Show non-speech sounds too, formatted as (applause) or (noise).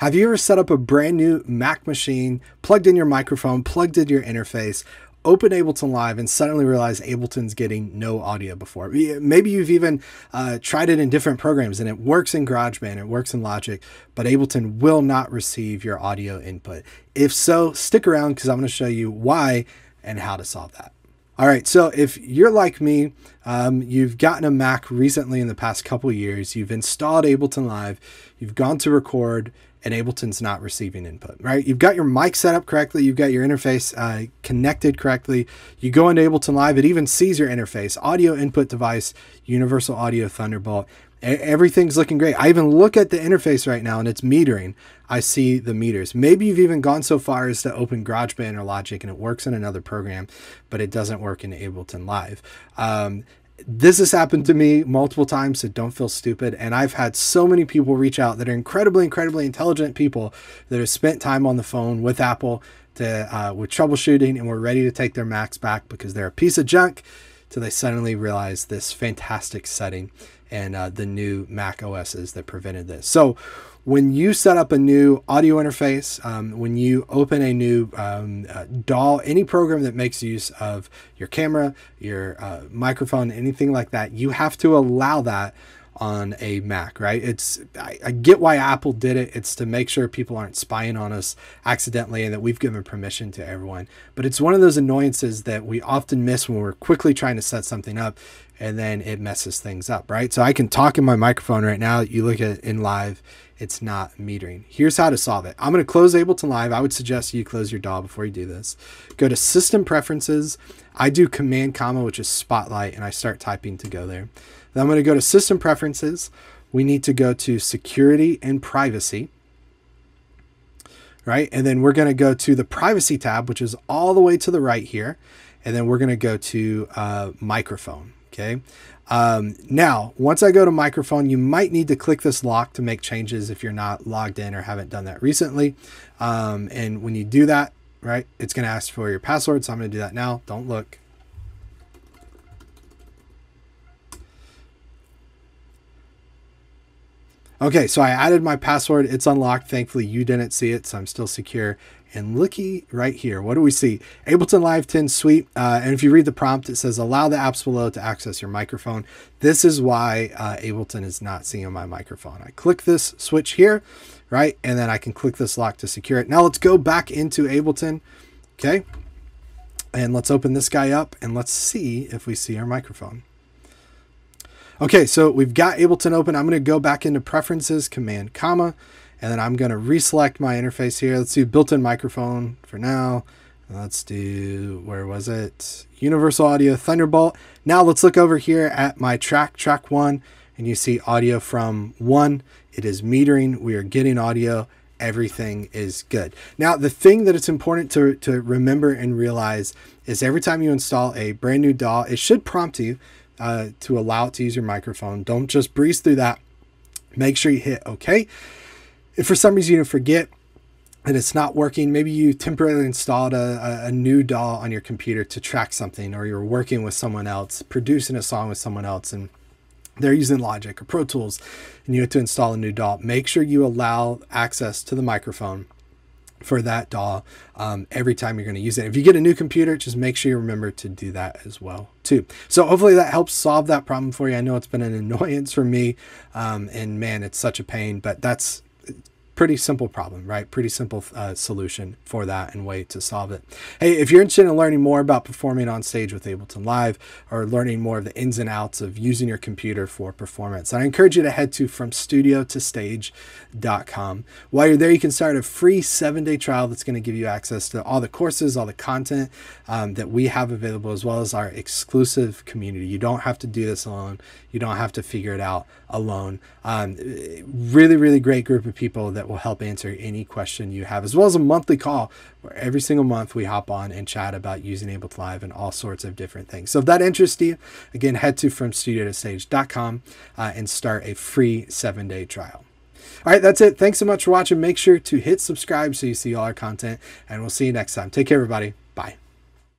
Have you ever set up a brand new Mac machine, plugged in your microphone, plugged in your interface, open Ableton Live and suddenly realize Ableton's getting no audio before. Maybe you've even uh, tried it in different programs and it works in GarageBand, it works in Logic, but Ableton will not receive your audio input. If so, stick around because I'm going to show you why and how to solve that. All right, so if you're like me, um, you've gotten a Mac recently in the past couple years, you've installed Ableton Live, you've gone to record, and Ableton's not receiving input, right? You've got your mic set up correctly, you've got your interface uh, connected correctly. You go into Ableton Live, it even sees your interface, audio input device, Universal Audio Thunderbolt. Everything's looking great. I even look at the interface right now and it's metering. I see the meters. Maybe you've even gone so far as to open GarageBand or Logic and it works in another program, but it doesn't work in Ableton Live. Um, this has happened to me multiple times, so don't feel stupid. And I've had so many people reach out that are incredibly, incredibly intelligent people that have spent time on the phone with Apple to uh, with troubleshooting and were ready to take their Macs back because they're a piece of junk. Till they suddenly realize this fantastic setting and uh, the new Mac OSs that prevented this. So when you set up a new audio interface, um, when you open a new um, uh, DAW, any program that makes use of your camera, your uh, microphone, anything like that, you have to allow that on a Mac, right? It's I, I, get why Apple did it. It's to make sure people aren't spying on us accidentally and that we've given permission to everyone. But it's one of those annoyances that we often miss when we're quickly trying to set something up and then it messes things up, right? So I can talk in my microphone right now. You look at in live it's not metering. Here's how to solve it. I'm going to close Ableton Live. I would suggest you close your DAW before you do this. Go to System Preferences. I do Command comma, which is Spotlight, and I start typing to go there. Then I'm going to go to System Preferences. We need to go to Security and Privacy. Right, and then we're going to go to the Privacy tab, which is all the way to the right here. And then we're going to go to uh, Microphone. Okay. Um, now, once I go to microphone, you might need to click this lock to make changes if you're not logged in or haven't done that recently. Um, and when you do that, right, it's going to ask for your password. So I'm going to do that now. Don't look. Okay, so I added my password. It's unlocked. Thankfully, you didn't see it, so I'm still secure. And looky right here, what do we see? Ableton Live 10 Suite. Uh, and if you read the prompt, it says allow the apps below to access your microphone. This is why uh, Ableton is not seeing my microphone. I click this switch here, right? And then I can click this lock to secure it. Now let's go back into Ableton. Okay. And let's open this guy up and let's see if we see our microphone. Okay, so we've got Ableton open. I'm going to go back into preferences, command comma, and then I'm going to reselect my interface here. Let's do built-in microphone for now. Let's do, where was it? Universal Audio Thunderbolt. Now let's look over here at my track, track one, and you see audio from one. It is metering. We are getting audio. Everything is good. Now, the thing that it's important to, to remember and realize is every time you install a brand new DAW, it should prompt you uh, to allow it to use your microphone. Don't just breeze through that. Make sure you hit OK. If for some reason you forget and it's not working, maybe you temporarily installed a, a, new DAW on your computer to track something, or you're working with someone else, producing a song with someone else, and they're using Logic or Pro Tools, and you have to install a new DAW. Make sure you allow access to the microphone for that DAW um, every time you're going to use it. If you get a new computer, just make sure you remember to do that as well too. So hopefully that helps solve that problem for you. I know it's been an (laughs) annoyance for me, um, and man, it's such a pain, but that's pretty simple problem, right? Pretty simple uh, solution for that and way to solve it. Hey, if you're interested in learning more about performing on stage with Ableton Live or learning more of the ins and outs of using your computer for performance, I encourage you to head to FromStudioToStage.com. While you're there, you can start a free seven day trial that's going to give you access to all the courses, all the content um, that we have available, as well as our exclusive community. You don't have to do this alone. You don't have to figure it out alone. Um, really, really great group of people that will help answer any question you have, as well as a monthly call where every single month we hop on and chat about using Ableton Live and all sorts of different things. So if that interests you, again, head to FromStudioToStage.com uh, and start a free seven day trial. All right, that's it. Thanks so much for watching. Make sure to hit subscribe so you see all our content, and we'll see you next time. Take care, everybody.